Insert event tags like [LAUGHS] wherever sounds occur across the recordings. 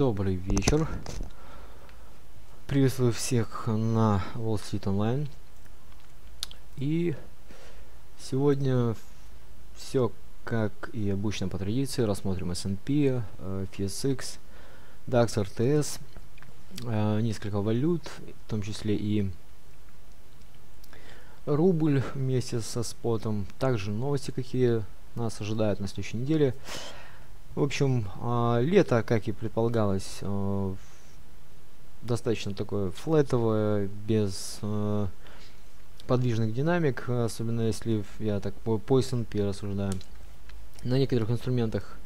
Добрый вечер. Приветствую всех на Wall Street Online. И сегодня все как и обычно по традиции. Рассмотрим S&P, э, FSX, DAX, RTS, э, несколько валют, в том числе и рубль вместе со спотом. Также новости, какие нас ожидают на следующей неделе. В общем, э, лето, как и предполагалось, э, достаточно такое флетовое, без э, подвижных динамик, особенно если я так по, по S&P рассуждаю. На некоторых инструментах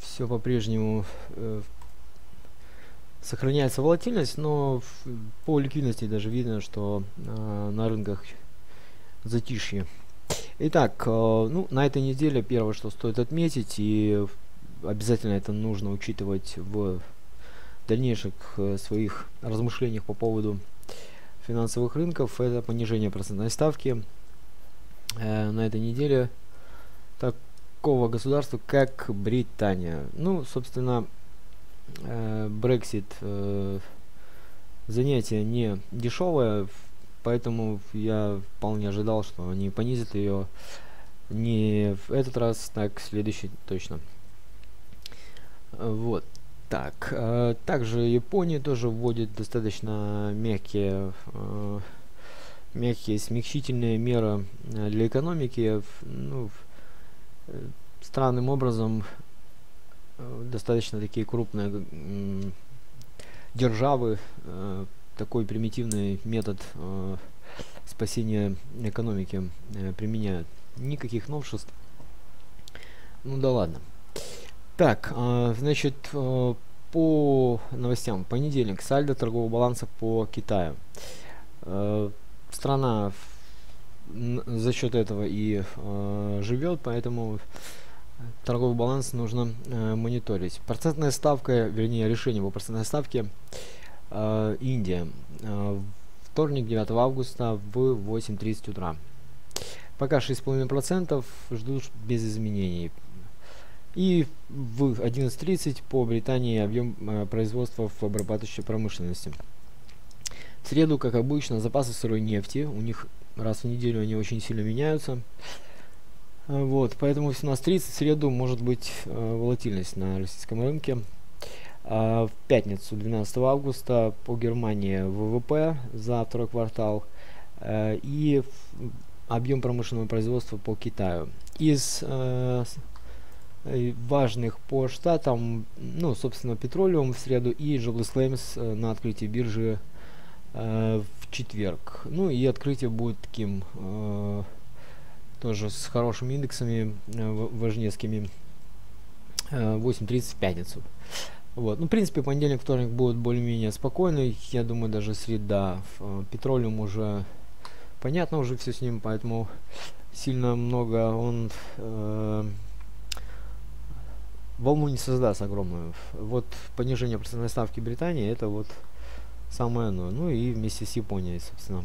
все по-прежнему э, сохраняется волатильность, но по ликвидности даже видно, что на рынках затишье. Итак, ну, на этой неделе первое, что стоит отметить, и обязательно это нужно учитывать в дальнейших э, своих размышлениях по поводу финансовых рынков, это понижение процентной ставки э, на этой неделе такого государства, как Британия. Ну, собственно, э, э, занятие не дешевое, поэтому я вполне ожидал, что они понизят ее не в этот раз, так в следующий точно. Вот. Так, э, также Япония тоже вводит достаточно мягкие, э, мягкие смягчительные меры э, для экономики. Ну, странным образом достаточно такие крупные державы такой примитивный метод спасения экономики применяют. Никаких новшеств. Ну да ладно. Так, э, значит, э, по новостям. Понедельник. Сальдо торгового баланса по Китаю. Э, страна за счет этого и э, живет, поэтому торговый баланс нужно мониторить. Процентная ставка, вернее решение по процентной ставке Индия. Вторник, 9 августа в 8.30 утра. Пока 6,5% ждут без изменений. И в 11.30 по Британии объем э, производства в обрабатывающей промышленности. В среду, как обычно, запасы сырой нефти. У них раз в неделю они очень сильно меняются. Э, вот, поэтому в 17.30 в среду может быть э, волатильность на российском рынке. А в пятницу, 12 августа, по Германии ВВП за второй квартал э, и объем промышленного производства по Китаю. Из э, важных по штатам, ну, собственно, Petroleum в среду и Jobless Claims э, на открытии биржи э, в четверг. Ну и открытие будет таким э, тоже с хорошими индексами э, важнецкими э, 8.30 в пятницу. Вот. Ну, в принципе, понедельник, вторник будет более-менее спокойный. Я думаю, даже среда. Э, Петролиум уже понятно уже все с ним, поэтому сильно много он э, волну не создаст огромную. Вот понижение процентной ставки Британии это вот самое оно. Ну и вместе с Японией, собственно.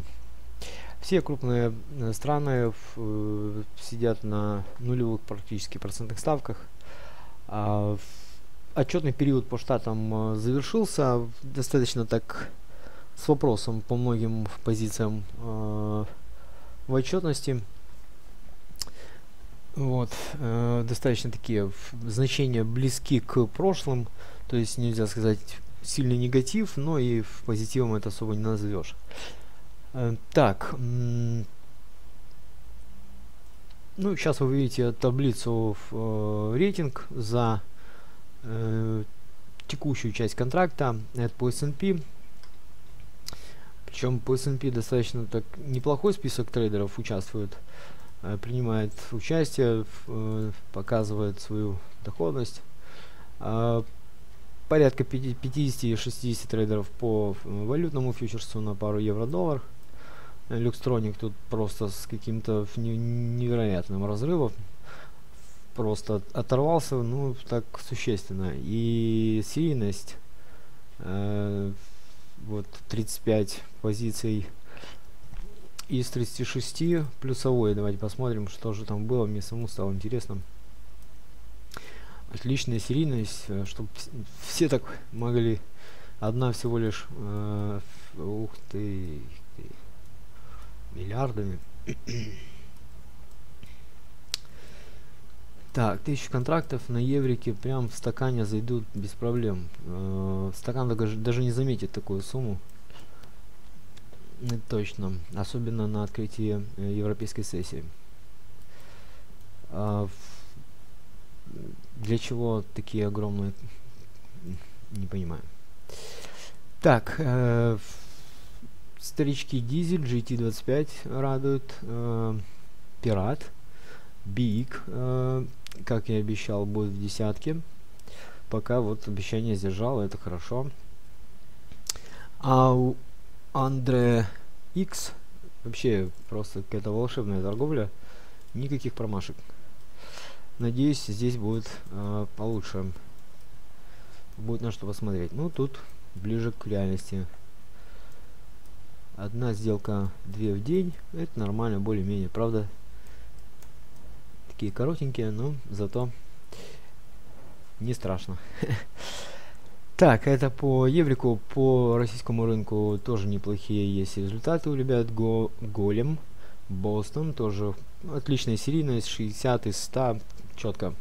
Все крупные э, страны э, сидят на нулевых практически процентных ставках. А, отчетный период по штатам э, завершился достаточно так с вопросом по многим позициям э, в отчетности. Вот, э, достаточно такие значения близки к прошлым, то есть нельзя сказать сильный негатив, но и в позитивом это особо не назовешь. Э, так, ну сейчас вы видите таблицу э, рейтинг за э, текущую часть контракта, это по S&P. Причем по S&P достаточно так неплохой список трейдеров участвует. Э, принимает участие, э, показывает свою доходность. А, порядка 50-60 трейдеров по э, валютному фьючерсу на пару евро-доллар. Люкстроник тут просто с каким-то невероятным разрывом. Просто оторвался, ну, так существенно. И серийность, э, вот 35 позиций из 36 плюсовой. Давайте посмотрим, что же там было. Мне самому стало интересно. отличная серийность, э, чтобы все так могли. Одна всего лишь, э, ух ты, миллиардами. [COUGHS] Так, тысячу контрактов на еврике прям в стакане зайдут без проблем. Э, стакан даже, даже не заметит такую сумму. Точно. Особенно на открытии э, европейской сессии. А, для чего такие огромные... Не понимаю. Так, э, старички дизель GT25 радуют. Э, Пират. Биг. Э, как я обещал, будет в десятке. Пока вот обещание сдержал, это хорошо. А у Андре X вообще просто какая-то волшебная торговля. Никаких промашек. Надеюсь, здесь будет э, получше. Будет на что посмотреть. Ну, тут ближе к реальности. Одна сделка, две в день. Это нормально, более-менее. Правда, такие коротенькие, но зато не страшно. [LAUGHS] Так, это по еврику, по российскому рынку тоже неплохие есть результаты у ребят. Го, Голем, Бостон, тоже отличная серийность, 60 из 100, четко.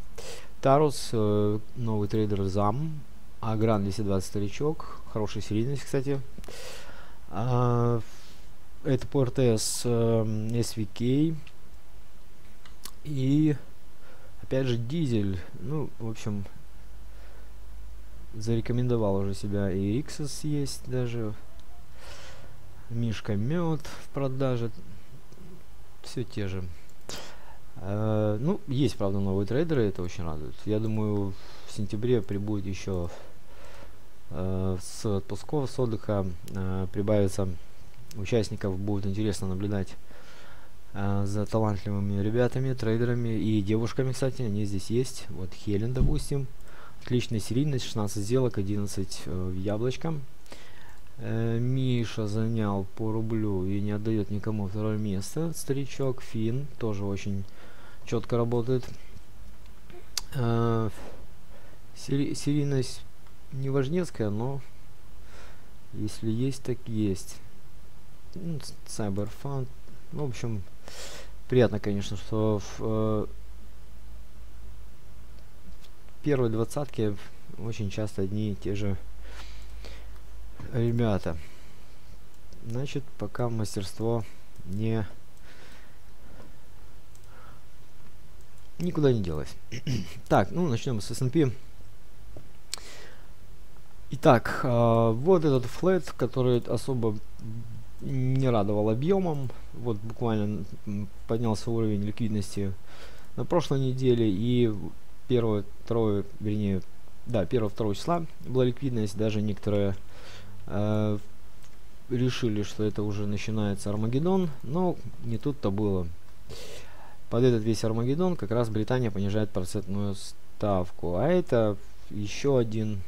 Тарус, э, новый трейдер Зам, Агран 220 старичок, хорошая серийность, кстати. А, это по РТС э, SVK, и опять же дизель. Ну, в общем, зарекомендовал уже себя. И Ixos есть даже. Мишка мед в продаже. Все те же. Uh, ну, есть, правда, новые трейдеры, это очень радует. Я думаю, в сентябре прибудет еще uh, с отпусков, с отдыха uh, прибавится участников, будет интересно наблюдать а, за талантливыми ребятами, трейдерами и девушками, кстати, они здесь есть. Вот Хелен, допустим. Отличная серийность, 16 сделок, 11 э, в яблочко. Э, Миша занял по рублю и не отдает никому второе место. Старичок Фин тоже очень четко работает. Э, сери серийность не важнецкая, но если есть, так есть. Ну, Cyberfund. В общем, Приятно, конечно, что в первой двадцатке очень часто одни и те же ребята. Значит, пока мастерство не никуда не делось. [COUGHS] так, ну начнем с S&P. Итак, э, вот этот флет, который особо не радовал объемом. Вот буквально поднялся уровень ликвидности на прошлой неделе и первое, второе, вернее, да, первого, второго числа была ликвидность, даже некоторые э, решили, что это уже начинается Армагеддон, но не тут-то было. Под этот весь Армагеддон как раз Британия понижает процентную ставку, а это еще один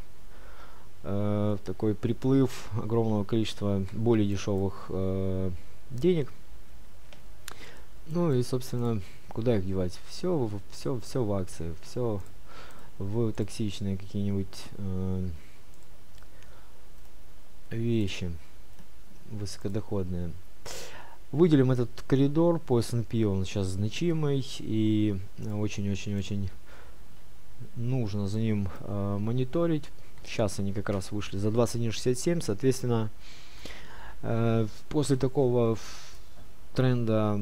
э, такой приплыв огромного количества более дешевых э, денег. Ну и, собственно, куда их девать? Все, все, все в акции, все в токсичные какие-нибудь э, вещи высокодоходные. Выделим этот коридор по S&P, он сейчас значимый и очень-очень-очень нужно за ним э, мониторить. Сейчас они как раз вышли за 21.67, соответственно, э, после такого тренда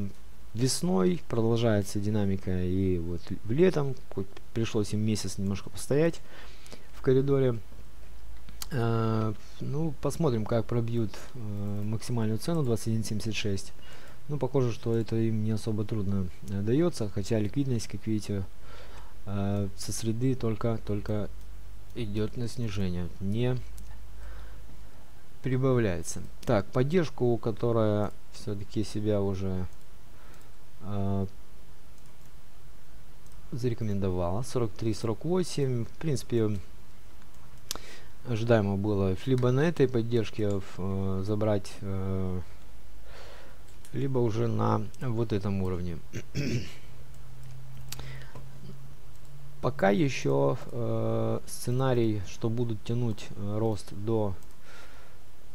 весной продолжается динамика и вот в летом, хоть пришлось им месяц немножко постоять в коридоре. Э, ну, посмотрим, как пробьют э, максимальную цену 21.76. Ну, похоже, что это им не особо трудно э, дается, хотя ликвидность, как видите, э, со среды только, только идет на снижение, не прибавляется. Так, поддержку, которая все-таки себя уже э, зарекомендовала, 43-48, в принципе, ожидаемо было либо на этой поддержке э, забрать, э, либо уже на вот этом уровне. [COUGHS] пока еще э, сценарий, что будут тянуть э, рост до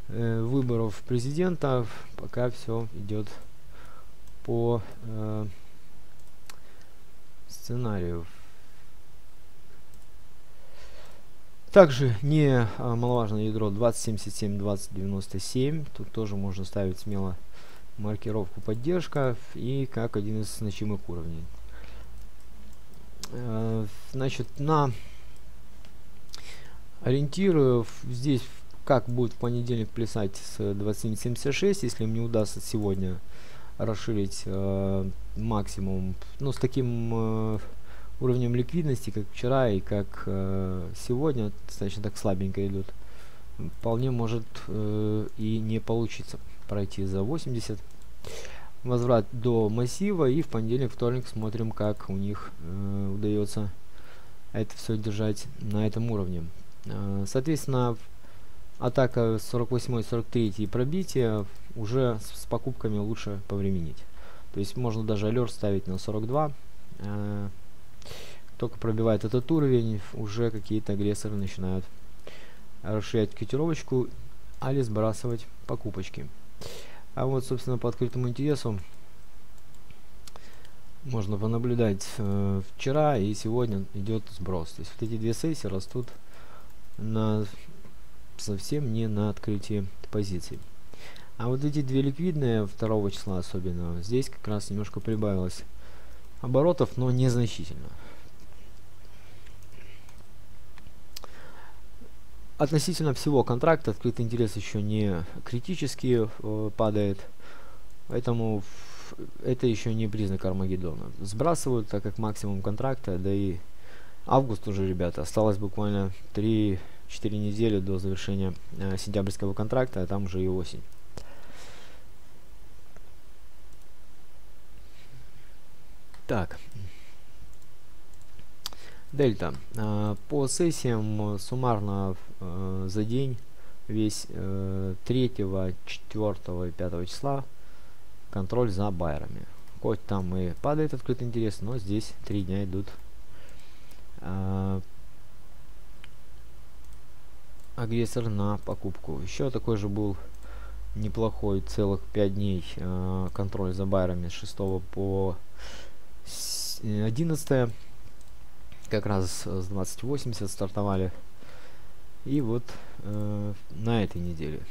э, выборов президента, пока все идет по э, сценарию. Также не а, маловажное ядро 2077 2097. Тут тоже можно ставить смело маркировку поддержка и как один из значимых уровней. Э, значит, на ориентирую здесь, как будет в понедельник плясать с 2776, если мне удастся сегодня расширить э, максимум, ну, с таким э, уровнем ликвидности, как вчера и как э, сегодня, достаточно так слабенько идут, вполне может э, и не получиться пройти за 80. Возврат до массива и в понедельник, вторник смотрим, как у них э, удается это все держать на этом уровне. Э, соответственно, атака 48-43 и пробитие уже с, с покупками лучше повременить. То есть можно даже алерт ставить на 42. Э, только пробивает этот уровень, уже какие-то агрессоры начинают расширять котировочку, али сбрасывать покупочки. А вот, собственно, по открытому интересу можно понаблюдать э, вчера и сегодня идет сброс. То есть вот эти две сессии растут на совсем не на открытии позиций. А вот эти две ликвидные, 2 числа особенно, здесь как раз немножко прибавилось оборотов, но незначительно. Относительно всего контракта открытый интерес еще не критически э, падает, поэтому это еще не признак Армагеддона. Сбрасывают, так как максимум контракта, да и август уже, ребята, осталось буквально 3-4 недели до завершения э, сентябрьского контракта, а там уже и осень. Так. Дельта. Э, по сессиям суммарно э, за день весь э, 3, 4 и 5 числа контроль за байерами. Хоть там и падает открытый интерес, но здесь 3 дня идут э, агрессор на покупку. Еще такой же был неплохой целых 5 дней э, контроль за байерами с 6 по 11 как раз с 2080 стартовали. И вот э, на этой неделе.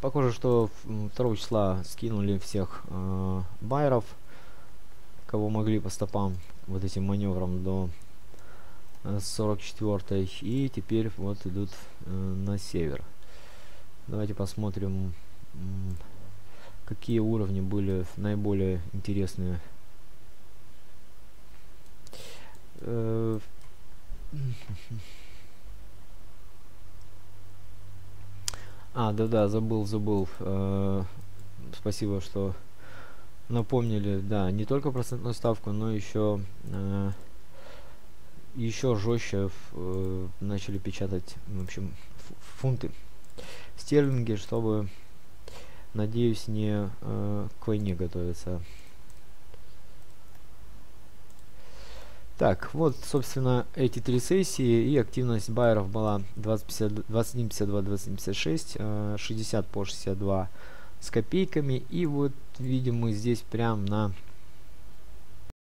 Похоже что 2 числа скинули всех э, байеров кого могли по стопам вот этим маневром до 44 э, и теперь вот идут э, на север давайте посмотрим какие уровни были наиболее интересные Э, [LAUGHS] а, да-да, забыл, забыл. Э, спасибо, что напомнили. Да, не только процентную ставку, но еще э, еще жестче э, начали печатать, в общем, фунты, стерлинги, чтобы, надеюсь, не э, к войне готовиться. Так, вот, собственно, эти три сессии, и активность байеров была 21.52, 20.56, 60 по 62 с копейками, и вот видим мы здесь прям на